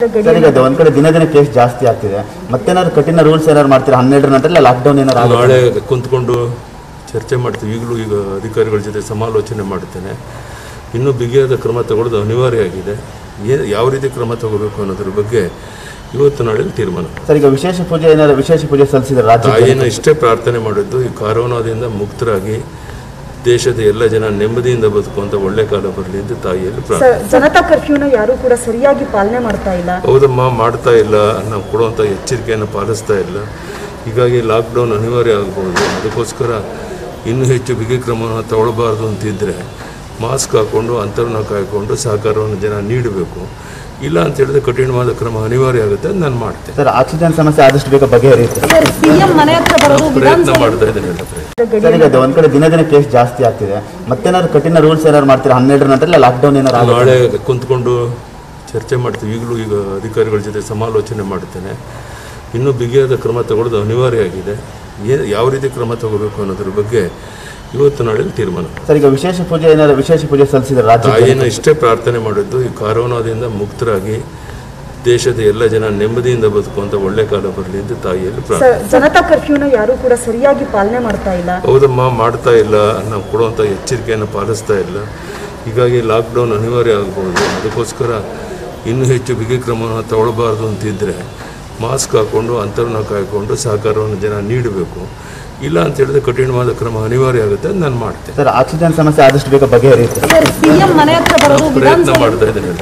ಅದು ಒಂದ್ ಕಡೆ ದಿನ ದಿನ ಕೇಸ್ ಜಾಸ್ತಿ ಆಗ್ತಿದೆ. ಮತ್ತೇನಾದ್ರು ಕಠಿಣ ರೂಲ್ಸ್ ಏನಾದ್ರು ಮಾಡ್ತೀರಾ? ಹನ್ನೆರಡರ ನಂತರ ಲಾಕ್ ಡೌನ್ ಏನಾದ್ರು? ನಾಳೆ ಕುಂತ್ಕೊಂಡು ಚರ್ಚೆ ಮಾಡ್ತೀವಿ. ಈಗಲೂ ಈಗ ಅಧಿಕಾರಿಗಳ ಜೊತೆ ಸಮಾಲೋಚನೆ ಮಾಡ್ತೇನೆ. ಇನ್ನು ಬಿಗಿಯಾದ ಕ್ರಮ ತಗೊಳ್ಳೋದು ಅನಿವಾರ್ಯ ಆಗಿದೆ. ಏನು ಯಾವ ರೀತಿ ಕ್ರಮ ತಗೋಬೇಕು ಅನ್ನೋದ್ರ ಬಗ್ಗೆ ಇವತ್ತು ನಾಳೆ ತೀರ್ಮಾನ. ಸರ್ ಈಗ ವಿಶೇಷ ಪೂಜೆ ಏನಾದ್ರು ವಿಶೇಷ ಪೂಜೆ ಸಲ್ಲಿಸಿದ್ರೆ ತಾಯಿಯನ್ನು ಇಷ್ಟೇ ಪ್ರಾರ್ಥನೆ ಮಾಡಿದ್ದು ಈ ಕರೋನಾದಿಂದ ಮುಕ್ತರಾಗಿ ದೇಶದ ಎಲ್ಲ ಜನ ನೆಮ್ಮದಿಯಿಂದ ಬದುಕುವಂತ ಒಳ್ಳೆ ಕಾಲ ಬರಲಿ ಅಂತ ತಾಯಿಯಲ್ಲಿ ಪ್ರಾರ್ಥನೆ ಜನತಾ ಕರ್ಫ್ಯೂನ ಯಾರು ಕೂಡ ಸರಿಯಾಗಿ ಪಾಲನೆ ಮಾಡ್ತಾ ಇಲ್ಲ. ಹೌದಮ್ಮ ಮಾಡ್ತಾ ಇಲ್ಲ. ನಾವು ಕೊಡುವಂಥ ಎಚ್ಚರಿಕೆಯನ್ನು ಪಾಲಿಸ್ತಾ ಇಲ್ಲ. ಹೀಗಾಗಿ ಲಾಕ್ಡೌನ್ ಅನಿವಾರ್ಯ ಆಗ್ಬೋದು. ಅದಕ್ಕೋಸ್ಕರ ಇನ್ನೂ ಹೆಚ್ಚು ಬಿಗಿ ಕ್ರಮವನ್ನು ತಗೊಳ್ಬಾರ್ದು ಅಂತಿದ್ದರೆ ಮಾಸ್ಕ್ ಹಾಕ್ಕೊಂಡು ಅಂತರನ್ನ ಕಾಯ್ಕೊಂಡು ಸಹಕಾರವನ್ನು ಜನ ನೀಡಬೇಕು. ಇಲ್ಲ ಅಂತ ಹೇಳಿದ್ರೆ ಕಠಿಣವಾದ ಕ್ರಮ ಅನಿವಾರ್ಯ ಆಗುತ್ತೆ ಅಂತ ನಾನು ಮಾಡ್ತೇನೆ. ಸರ್ ಆಕ್ಸಿಜನ್ ಸಮಸ್ಯೆ ಆದಷ್ಟು ಬೇಗ ಬಗೆಹರಿಯುತ್ತೆ. ಸರ್ ಸಿಎಂ ಮನೆ ಹತ್ರ ಬರೋದು ಪ್ರಯತ್ನ ಮಾಡ್ತಾ ಇದ್ದೇನೆ ಒಂದ್ ಕಡೆ ದಿನ ದಿನ ಕೇಸ್ ಜಾಸ್ತಿ ಆಗ್ತಿದೆ. ಮತ್ತೇನಾದ್ರು ಕಠಿಣ ರೂಲ್ಸ್ ಏನಾದ್ರು ಮಾಡ್ತೀರಾ? ಹನ್ನೆರಡರ ನಂತರ ಲಾಕ್ಡೌನ್ ಏನಾದ್ರು ಆಗುತ್ತೆ? ನಾಳೆ ಕುಂತ್ಕೊಂಡು ಚರ್ಚೆ ಮಾಡ್ತೀವಿ. ಈಗಲೂ ಈಗ ಅಧಿಕಾರಿಗಳ ಜೊತೆ ಸಮಾಲೋಚನೆ ಮಾಡ್ತೇನೆ ಇನ್ನೂ ಬಿಗಿಯಾದ ಕ್ರಮ ತಗೊಳ್ಳೋದು ಅನಿವಾರ್ಯ ಆಗಿದೆ. ಏನು ಯಾವ ರೀತಿ ಕ್ರಮ ತಗೋಬೇಕು ಅನ್ನೋದ್ರ ಬಗ್ಗೆ ಇವತ್ತು ನಾಳೆ ತೀರ್ಮಾನ. ಸರ್ ಈಗ ವಿಶೇಷ ಪೂಜೆ ಏನಾದ್ರು ವಿಶೇಷ ಪೂಜೆ ಸಲ್ಲಿಸಿದ್ರೆ ರಾಜ್ಯ ತಾಯಿಯನ್ನು ಇಷ್ಟೇ ಪ್ರಾರ್ಥನೆ ಮಾಡಿದ್ದು ಈ ಕರೋನಾದಿಂದ ಮುಕ್ತರಾಗಿ ದೇಶದ ಎಲ್ಲ ಜನ ನೆಮ್ಮದಿಯಿಂದ ಬದುಕುವಂತ ಒಳ್ಳೆ ಕಾಲ ಬರಲಿ ಅಂತ ತಾಯಿಯಲ್ಲಿ ಪ್ರಾರ್ಥನೆ. ಸರ್ ಜನತಾ ಕರ್ಫ್ಯೂನ ಯಾರು ಕೂಡ ಸರಿಯಾಗಿ ಪಾಲನೆ ಮಾಡ್ತಾ ಇಲ್ಲ. ಹೌದಮ್ಮ ಮಾಡ್ತಾ ಇಲ್ಲ. ನಾವು ಕೊಡುವಂಥ ಎಚ್ಚರಿಕೆಯನ್ನು ಪಾಲಿಸ್ತಾ ಇಲ್ಲ. ಹೀಗಾಗಿ ಲಾಕ್ಡೌನ್ ಅನಿವಾರ್ಯ ಆಗಬಹುದು ಅದಕ್ಕೋಸ್ಕರ ಇನ್ನೂ ಹೆಚ್ಚು ಬಿಗಿ ಕ್ರಮವನ್ನು ತಗೊಳ್ಬಾರ್ದು ಅಂತಿದ್ದರೆ ಮಾಸ್ಕ್ ಹಾಕ್ಕೊಂಡು ಅಂತರನ್ನ ಕಾಯ್ಕೊಂಡು ಸಹಕಾರವನ್ನು ಜನ ನೀಡಬೇಕು. ಇಲ್ಲ ಅಂತ ಹೇಳಿದ್ರೆ ಕಠಿಣವಾದ ಕ್ರಮ ಅನಿವಾರ್ಯ ಆಗುತ್ತೆ ಅಂತ ನಾನು ಮಾಡ್ತೇನೆ. ಆಕ್ಸಿಜನ್ ಸಮಸ್ಯೆ ಆದಷ್ಟು ಬೇಗ ಬಗೆಹರಿಯುತ್ತೆ. ಸರ್ ಸಿಎಂ ಮನೆ ಹತ್ರ ಬರೋದು ಪ್ರಯತ್ನ ಮಾಡ್ತಾ ಇದ್ದೇನೆ